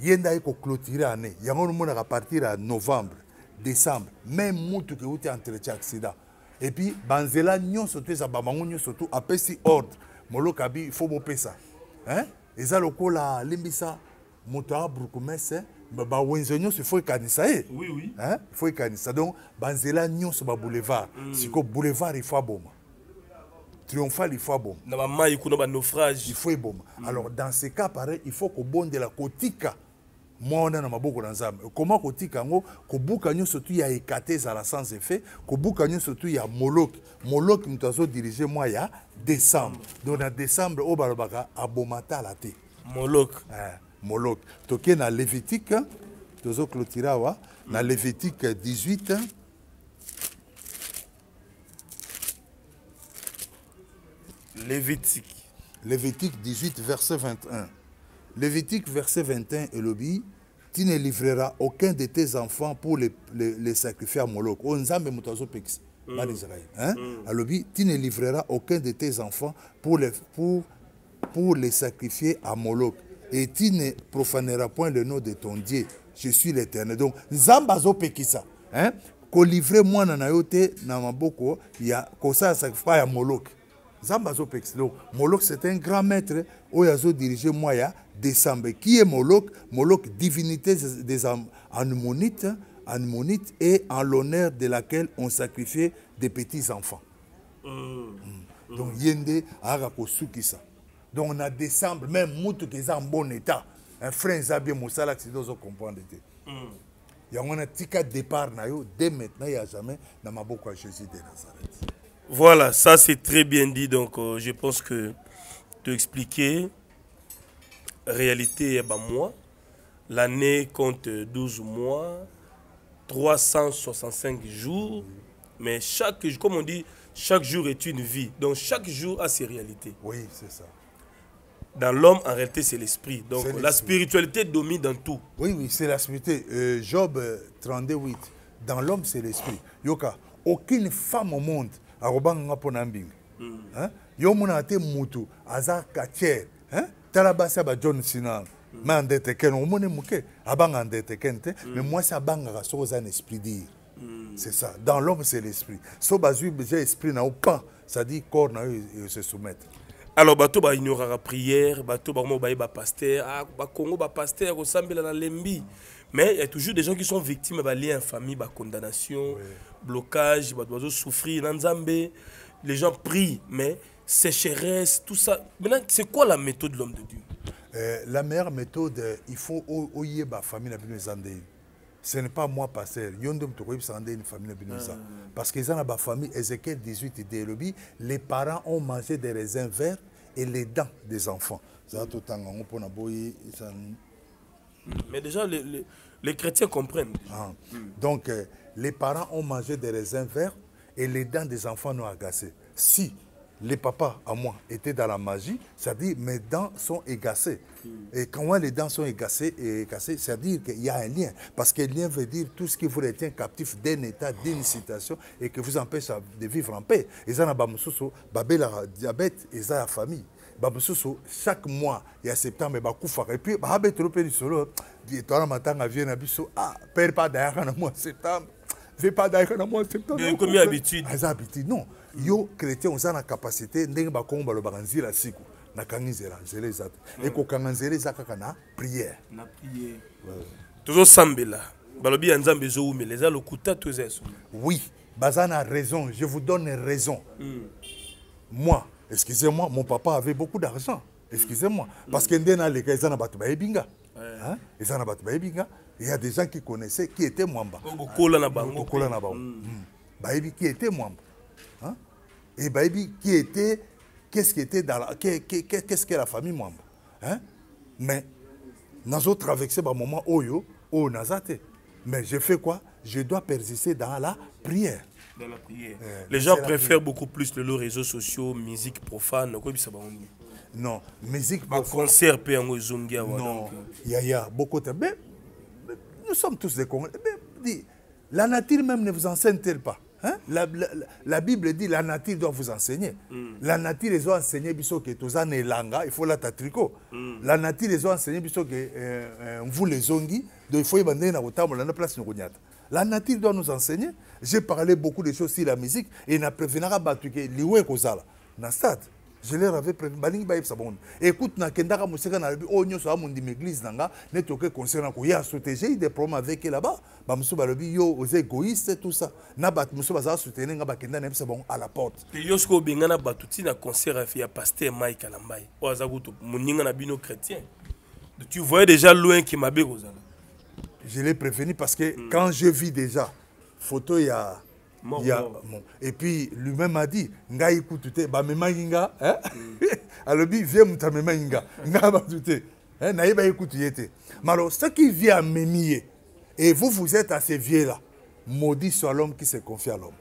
ye nde aye koclôture année. Yango nomonaka partir ya novembre décembre. Même mutuka euti entretien accident. Et puis banzela nyonso to eza babango nyonso to apesi ordre. Moloka bi il faut bopesa hein? eza lokola alimbisa moto aya brukumese bawenze nyonso ifo ekanisa ye ifo ekanisa donc banzela nyonso baboulevard mm. siko boulevard ifo aboma triomphal ifo aboma na bamai kuna banaufrage il faut eboma alors dans ce cas pareil il faut kobondela kotika. Mwa wana na maboko na nzambe. Koma kotika yango? Kobuka nyonso tu ya ekate ezala sans effet. Kobuka nyonso tu ya moloki. Moloki moto azodirige mwa ya décembre. Donc na décembre oyo balobaka aboma tala te. Molok Eh, moloki. Toke na lévitique tozoclotire awa. Na lévitique 18 lévitique Lévitique 18, verset 21. Lévitique, verset 21, Elobi, tu ne livreras aucun de tes enfants pour les, les, les sacrifier à Moloch. Israël. Hein? Elobi, tu ne livreras aucun de tes enfants pour les, pour, pour les sacrifier à Moloch. Et tu ne profaneras point le nom de ton Dieu. Je suis l'éternel. Donc, Nzambe azopekisa. Hein? kolivre mwana na yo te na maboko ya kosala sacrifice ya moloki nzambe azopekisa. Donc c'est un grand maître oyo azodirige moi ya décembre. Qui est moloc moloc divinité des ammonites ammonites et en l'honneur de laquelle on sacrifiait des petits enfants. Mm. donc ye nde ayaka kosukisa. Donc na décembre même mutuka eza en bon état. Un frein eza bien. Mosala accident ozocomprendre te yango wana tika départ na yo dès maintenant ya jamais na maboko ya jésus de nazareth Voilà, ça c'est très bien dit. Donc, euh, je pense que tu expliquer réalité, eh ben, moi, l'année compte 12 mois, 365 jours, mais chaque, comme on dit, chaque jour est une vie. Donc, chaque jour a ses réalités. oui c'est ça Dans l'homme, en réalité, c'est l'esprit. Donc, la spiritualité domine dans tout. Oui, oui, c'est la spiritualité. Euh, Job euh, 32, Dans l'homme, c'est l'esprit. Yoka, aucune femme au monde a robanga pona mbinga. Hein? Yo mona te mutu aza katier. Hein? Tala basa ba John Sina. Ma ndete ken o mone muke abanga ndete ken te mais moi ça banga so za un esprit dire. C'est ça. Dans l'homme, c'est l'esprit. So bazui j'ai esprit na pas, ça dit corps na yo, yo se soumettre. alors bato baignoraka prière bato bango baye bapaster ah, bakongo bapaster kosambela na lembi mais il y a toujours des gens qui sont victimes ya balien ya famille bacondamnation blocage bato bazosouffrir na nzambe les gens prient mais sécheresse tout ça maintenant c'est quoi la méthode de l'homme de Dieu? Euh, la meilleure méthode, il faut o- oyeba famille na bino eza ndeni. Ce n'est pas moi pasteur. Yo nde mutu koyebisa ndeni famille na bino eza. Parce eza na ba famille Ézéchiel 18 de elobi, les parents ont mangé des raisins verts et les dents des enfants. Mais déjà les, les, les chrétiens comprennent Ah. Donc, euh, les parents ont mangé des raisins verts et les dents des enfants n'ont agacé. Si les papas, à moi, étaient dans la magie, c'est-à-dire mes dents sont égacées. Et quand moi, les dents sont égacées, et égacées c'est-à-dire qu'il y a un lien. Parce que le lien veut dire tout ce qui vous retient captif d'un état, d'une situation, et que vous empêche de vivre en paix. Et ça, babela diabète, et ça, la famille. chaque mois ya septembre bakufaka epuis baabetelo mpe lisolo twana matanga vie na biso ah pere pa dayaka na mois septembre vie pa dayaka na Bien, comme habitude. eza habitude. Non. Yo chrétien oza na capacité ndenge bakongo balobaka nzela siku. Nakangi nzela nzela eza te. Ekokanga nzela eza kaka na prière. Na prière. Tozosambela balobi ya nzambe ezowumela. Eza lokuta to eza esomo oui baza na raison. Je vous donne raison. Moi excusez-moi mon papa avait beaucoup d'argent. Excusez-moi. Parce que nde naleka eza na bato bayebi nga Hein? eza na bato bayebi nga il y a des gens qui connaissaient qui était mwamba. Bokola na bango. Tokola na bango. Mm. bayebi qui était mwamba Hein? et qui était qu'est-ce qui était dans la qu'est- qu'est- qu'est- qu'est-ce que la famille mwamba Hein? mais nazotraverse bamoment oyo oyo naza te. Mais je fais quoi? Je dois persister dans la prière. Dans la prière. Euh, les gens préfèrent beaucoup plus les réseaux sociaux, musique profane. non musique ezongi awa Non, donc, il y a, il y a beaucoup de... Nous sommes tous des Congolais. Mais, la nature même ne vous enseigne-t-elle pas hein? la, la, la Bible dit la nature doit vous enseigner. La nature les a enseigné biso que tous en elanga, il faut la tricot. La nature les a enseigné biso que euh, euh, vous les ongi, donc il faut y bander na otamo la place no konyata. La nature doit nous enseigner. J'ai parlé beaucoup de choses sur la musique et na prévenira batu que liwe kozala na stade. Je leur avais prévenu balingi bayebisa bango écoute nakendaka mosika nalobi oyo nyonso amondima église na nga neti oke concert na koya soutenir j'ai eu des problèmes avec là-bas. Bamosusu balobi yo oza égoïste tout ça. Na bato mosusu bazala soutenir nga bakenda nayebisa bango à la porte. Pe yo soki obengana bato ntina concert ya- paster mike alambai oyo aza kutu moninga na bino chrétien. Tu voyais déjà loin ke mabe kozala je l'ai prévenu parce que quand je vis déjà photo ya Mort, ya mort. bon. et puis lui-même a dit ngai kutu te bamemaki nga hein? alobi vie moto amemaki nga ngai batu te hein? nayebaki kutu ye te. Mais alors soki vie amemi ye et vous vous êtes à ce vieux là maudit soit l'homme qui se confie à l'homme.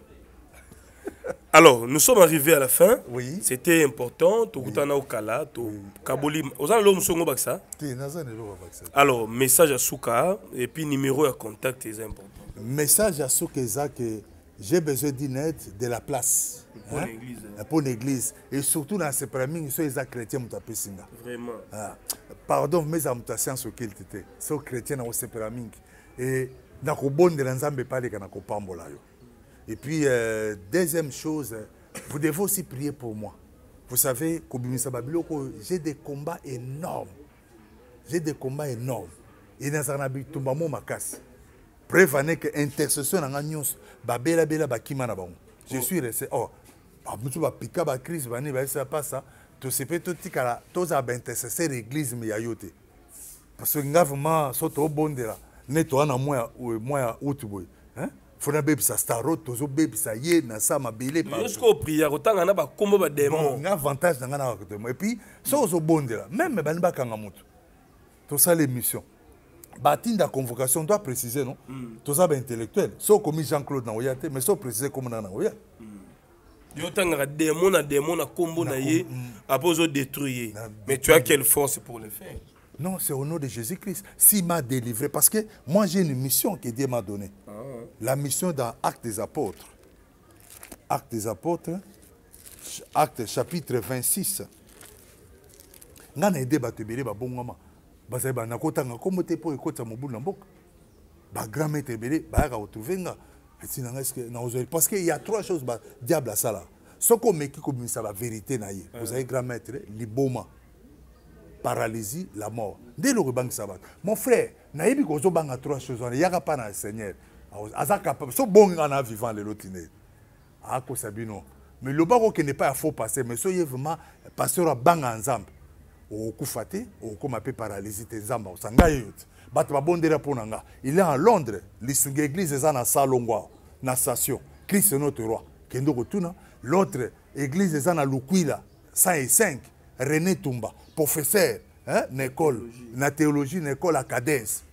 Alors nous sommes arrivés à la fin. Oui. c'était important. Tokutana okala tokaboli ozala lelo mosu yango bakisa? Te naza na eloko ya vaccin alors message ya suka et puis numéro ya contact eza important. Message à ça que j'ai besoin d'une aide de la place Pour l'église, hein. pour l'église. Et surtout dans ce premier so eza chrétien moto apesi nga vraiment. Ah, pardon meza moto asiance okiliti te so chrétien nakosepela mingi e nakobondela nzambe epaleka nakopambola yo. Et puis euh, deuxième chose vous devez aussi prier pour moi. Vous savez j'ai des combats énormes. J'ai des combats énormes. E nazala na bitumba mo makasi preuve ane ke intercession na nga nyonso babelabela bakima na bango. Je suis resté. Or bamutu bapika bacrise bani pasa tosepe totikala tozala baintercesseur église me ya yo te parce que nga vraiment so tobondela ne toa na mwa ya utu boye fo nabebisa staro tozobebisa ye na sa mabele yosoki opria kotanga na bakombo bademon nga avantage na nga na bakotemo et puis so ozobondela meme bani bakanga motu tosala émission batinda convocation doit préciser non? Mm. toza baintellectuel so okomi jean claude na oya te mais so précise komona na oya yo otangaka démon na démon na nkombo na ye apres ozodétruire mais tu as quelle force pour le faire? Non, c'est au nom de Jésus-Christ. S'il m'a délivré, parce que moi j'ai une mission que Dieu m'a donnée. Ah. La mission dans Actes des Apôtres. Actes des Apôtres, Actes chapitre 26. nga na ede bato ebele babongwama bazali banda kotanga kombo te mpo ekotisa mobulu na mboka. Bagrand maître ebele bayaka kotrouve nga eti na ngai naozweli parce que y a trois choses badiable asala. Soki omeki kobimisa bavérité na ye ozali grand maître liboma. Paralysie la mort. Nde eloko ebangisa bato. Mon frère nayebi kozobanga trois choses. Wana yaka mpa na seigneur. Aza capable so bonga na vivant lelo tine. Akosa bino. Mais loba kokende pa ya faux passé mais so ye vraiment pasteur abanga nzambe il est en londres lisunga église eza na salongwa na station christ notre roi. Kende l'autre église eza na lukwila 105 rené tumba professeur hein, na na théologie na école acadese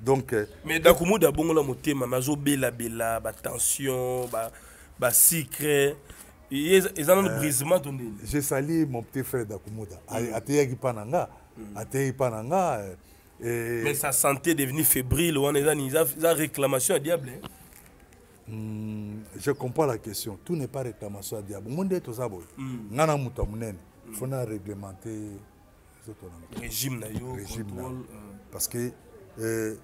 donc euh, mais dakumuda abongola motema me azobelabela batension basikre eza ndeni je sali mon petit frère dakumuda ateyaki mpa na nga ateyaki mpa na nga mais sa santé est devenue fébrile wana eza réclamation ya diable Hmm, je comprends la question. Tout n'est pas réclamation ya diable. Mo nde toza boye nga na moto ya monene fo na réglemente régime na yo. na parce que euh,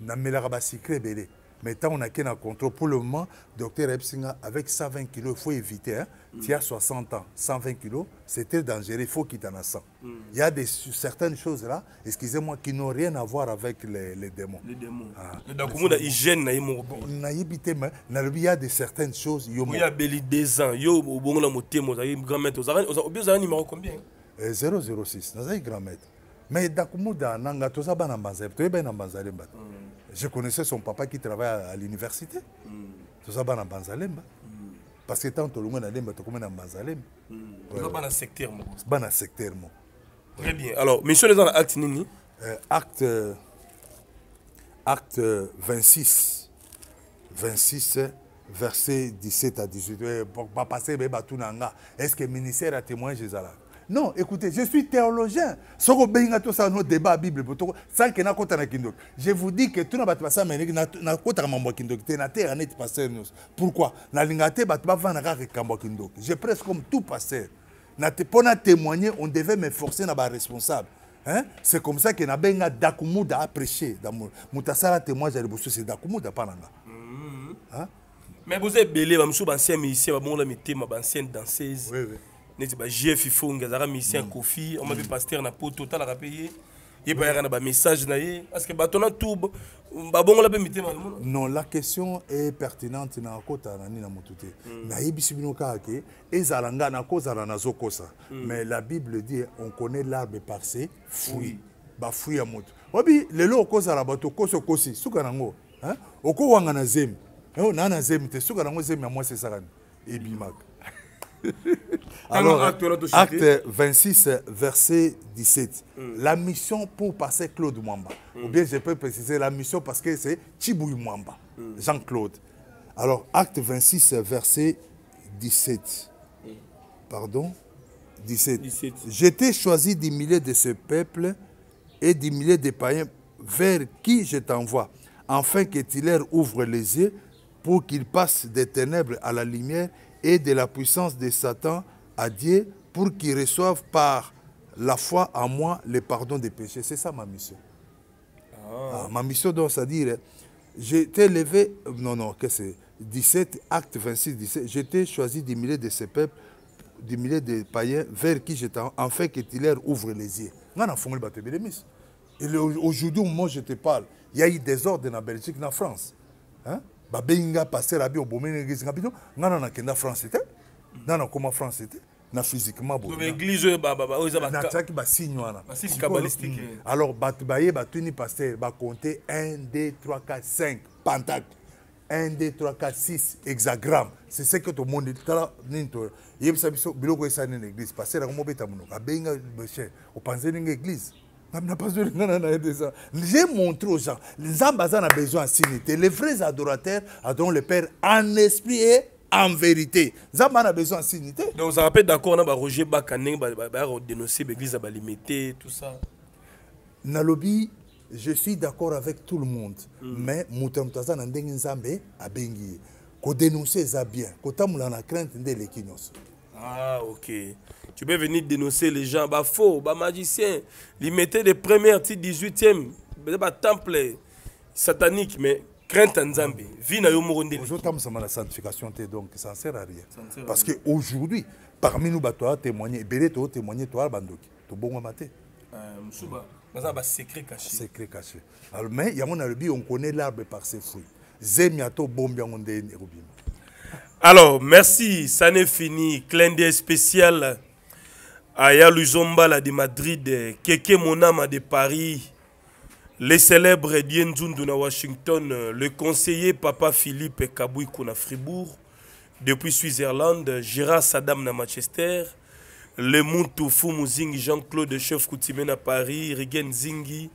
namelaka basikre ebele mais ntango nake na contrôle pour le moment docteur epsinga avec 120 kilos il faut éviter hein? mm. tu as 60 ans 120 kilos c'est très dangereux il faut quitter na 100 mm. il y a des certaines choses là excusez-moi qui n'ont rien à voir avec les, les démons les démons ah. donc komona hygiène na ye moko nayebi te mais nalobi il y a de certaines choses yo oyo abeli deux ans yo obongola motema ozalaki grand maître obi ozala numéro combien 006 nazali grand maître mais dakumuda nanga toza bana mbanza toyebai na mbanza lemba te je connaissais son papa qui travaille à, l'université. Toza bana banzalemba. Parce que tant tolongwe na lemba tokomi na banzalemba bana secteur moko bana secteur très bien. Alors eza na acte nini? Euh, acte acte 26 26 verset 17 à 18 bapase be batuna nga est ce que ministère ya témoignage ezalaka non écoutez je suis théologien débat bible na kindoki je vous dis que kindoki te nateyaka neti paster nyonso pourquoi? Je presse comme tout pasteur na témoigner on devait me forcer na baresponsable Hein? C'est comme ça que nabenga Dakumuda a prêché. Moto asala témoignage ya liboso c'est Dakumuda nanga. Hein? Mais vous êtes belé, musu ba ancien musicien, ancienne danseuse. Oui, oui. Neti bagf ifongi azalaka musicien ya kofi oma mpe paster na poto otalaka mpe ye. Ye bayaka na bamessage na ye. Parce que bato na tu babongola mpe mitema non la question est pertinente na kota na nini na motu te. Nayebisi bino kaka ke ezala nga nakozala nazokosa mais la bible dit on connaît l'arbre par ses fruits. Bafruit ya motu. Obi lelo okozala bato okosi okosi suka nango okowanga na zemi. Naa na zemi te suka nango zemi ya mwasi esakani ebimaka Alors, acte 26, verset 17. Mm. La mission pour passer Claude Mwamba. Mm. Ou bien je peux préciser la mission parce que c'est Chibouy Mwamba, mm. Jean-Claude. Alors, acte 26, verset 17. Pardon? 17. 17. J'étais choisi du milieu de ce peuple et du milieu des païens vers qui je t'envoie, afin que tu leur ouvres les yeux pour qu'ils passent des ténèbres à la lumière et de la puissance de Satan à Dieu pour qu'ils reçoivent par la foi en moi le pardon des péchés. C'est ça ma mission. Ah. Ah, ma mission, donc, c'est-à-dire, je t'ai levé. Non, non, que c'est. 17, acte 26, 17. J'étais choisi du milieu de ces peuples, du milieu des païens, vers qui j'étais, enfin que tu leur ouvre les yeux. Miso. Et le- aujourd'hui, au moment où je te parle, il y a eu des ordres en Belgique, en France. Hein? Babengi nga paster abi obomeli église nga bino nga na nakenda france te nga nakoma france te na physiquement Donc, boye église oyo ba- ba- ba- oyo eza baka- natiaki basigne wana. Eh. alors bato baye batuni paster bakonte 1 2 3 4 5 pentacle 1 2 3 4 6 hexagramme c'est ce que tomondi tala nini to? Yebisa biso biloko esali nini église? Paster yango mobeta monoko. Abenga monsieur opanze ninga église j'ai montré aux gens nzambe aza na besoin ya sini te les vrais adorateurs adorent le père en esprit et en vérité. Nzambe ana besoin ya sini te donc ozala mpe d'accord na baroger baka ndenge ba- ba- bayaka kodénonce baéglise ya balimité tout ça. Nalobi je suis d'accord avec tout le monde. Mais moto ya moto aza na ndenge nzambe abengi ye. Kodénonce eza bien. Kotambola na crainte eleki nyonso Ah, ok. Tu peux venir dénoncer les gens, bah faux, bah magicien. Ils mettaient des premières, 18e, bah temple satanique, mais crainte en Zambie. Vie na yo moronde. ozotambusama na sanctification donc ça ne sert à rien. Ça ne sert à parce que aujourd'hui parmi nous bato atémoigné ebele tootémoigné toala bandoki. Tobongwama te Msuba, baza ba secret caché. secret caché. Alors mais yango nalobi on connaît l'arbre par ses fruits. Zemi ata obombi yango nde ekobima Alors, merci, ça n'est fini. Clin spécial à Yaluzombala de Madrid, Keke Monama de Paris, les célèbres Dienzundu na Washington, le conseiller Papa Philippe Kabouikou na Fribourg, depuis Switzerland, Gérard Saddam Manchester, le Muntu Fumu Zingi Jean-Claude Chef Coutimé na Paris, Rigen Zingi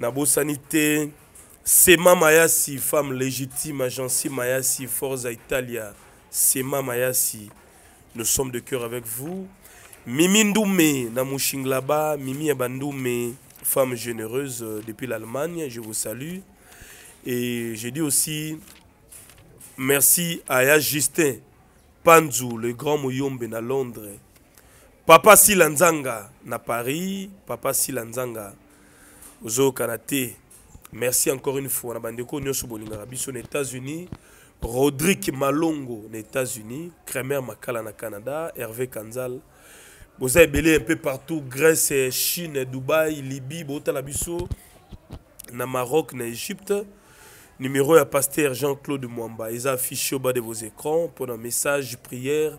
na Bosanité, Sema Mayasi, femme légitime, Agency Mayasi, Forza Italia, Sema Mayasi, nous sommes de cœur avec vous. Mimi Ndoumé, na Mushinglaba, Mimi Abandoumé, femme généreuse euh, depuis l'Allemagne, je vous salue. Et j'ai dit aussi merci à Justin Panzu, le grand Mouyombe na Londres. Papa Silanzanga na Paris, Papa Silanzanga au Kanaté. Merci encore une fois. Na bandeko nyonso bolingaka biso na États-Unis. Rodrigue Malongo na États-Unis, Kremer Makala na Canada, Hervé Kanzal. Boza ebele un peu partout, Grèce, Chine, Dubaï, Libye, botala biso na Maroc, na Égypte. Numéro ya pasteur Jean-Claude Mwamba. Ils affiché au bas de vos écrans pour un message, prière,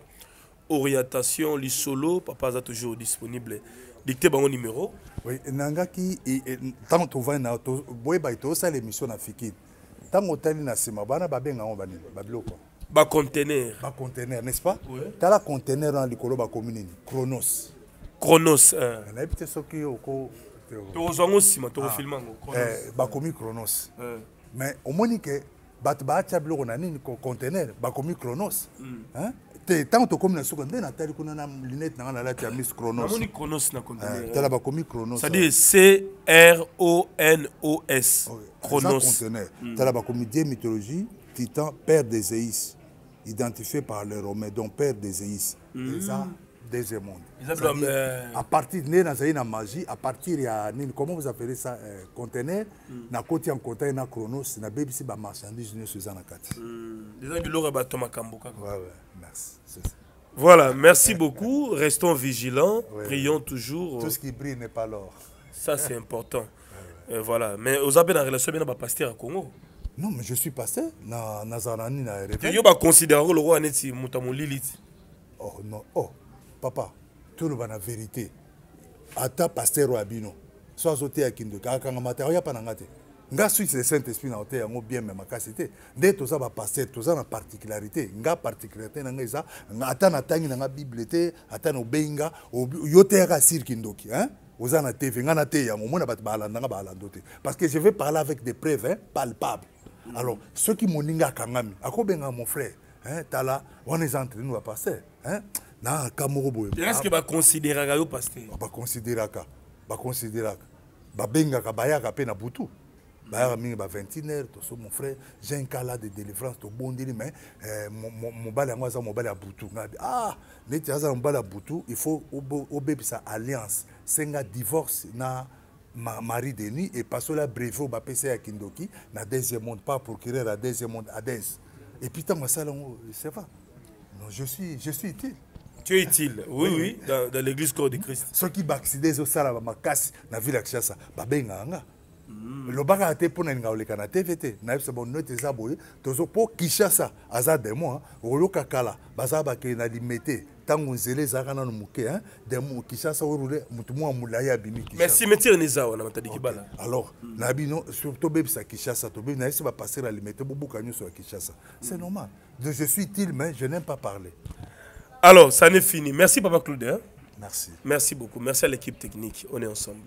orientation, li solo. Papa est toujours disponible. Dictez bon numéro. Oui, nangaki ntango tovandi na boyeba tosala émission na fikiri ntango otali na nsima bana babenga yango banini babiloko Ba conteneur. bacontener n'est ce pas? Tala contener wana likolo bakomi nini? Chronos Chronos. hein. nayebi te soki oko tozwa yango nsima tokofilma yango Chronos. eh, bakomi chronos Hein. mais omoni ke bato baatya biloko na nini? Contener bakomi chronos Hein? te ntango tokomi na soko nde natali kuna na lunete nanga nalati ya miss chronos namoni chronos na Eh, conteneur tala bakomi chronos c'est-à-dire c-r-o-n-o-s chronos conteneur tala bakomi die mythologie titan père des identifié par les romains donc père des eza deuxième monde. Euh, à partir nde nazali na magie à partir ya comment vous appelez ça euh, conteneur nakoti en contact na chronos nabebisi bamarchandise nyonso eza na kati eza biloko ya bato ya makambo kaka ouais, ouais, merci. C'est voilà merci beaucoup. Restons vigilants. Ouais. prions toujours. Tout ce qui brille n'est pas l'or. Ça c'est important. Euh, voilà. Mais oza mpe na relation bien na bapaster ya congo. Non mais je suis passé na na nini na réveil yo baconsidérako lokola neti moto ya molili ti Oh non, oh, papa, toloba na vérité. Ata pasteur oyo ya bino, so azoteya kindoki akangama te oya mpa na nga te nga suite le saint esprit na oteya yango bien me makasi te nde toza bapaster toza na particularité nga particularité na nga eza ata natangi na nga bible te ata na obeyi nga yo teyaka sir kindoki hein? oza na tv nga na te yango te parce que je vais parler avec des preuves hein, palpables alors soki moninga akangami akobenga mon frère hein, tala wana eza entre nous bapaster hein? Na ka moko boye est-ce que baconsidéraka yo paster bakonsideraka bakonsideraka babengaka bayaka mpe na butu. Bayaka mingi ba 21 heure toso mon frère j'ai un cas là de délivrance tobondeli mais eh, mo- mo- mobali yango aza mobali ya butu. Nga bi ah neti aza na mobali ya butu il faut obebisa alliance. Senga divorce na ma, mari de nuit et pasola brevet bapesa ya kindoki na deuxième monde pas procureur ya deuxième monde ades et puis ntango asala yango ça va. Non je suis, je suis utile Tu es utile, oui, oui, dans, dans l'église corps de Christ. soki baaccident ezosala bamakasi na ville ya kinshasa. Babengaka nga lobaka te mpo na linga koleka na tv te nayebisa bono ete eza boye tozo mpo kinshasa. Aza demo okoyoka kala baza bakende na limete ntango nzela ezalaka nano moke hein, demo kinshasa orule motu mwa molai abimi. Merci, Métier Nizawa, na Matadi Kibala. alors na bino tobebisa kinshasa. Tobebi nayebisi bapaster ya limete bobuka nyonso ya kinshasa. C'est normal. Donc, je suis utile mais je n'aime pas parler Alors, ça n'est fini. Merci, Papa Claude. merci Merci beaucoup. Merci à l'équipe technique. On est ensemble.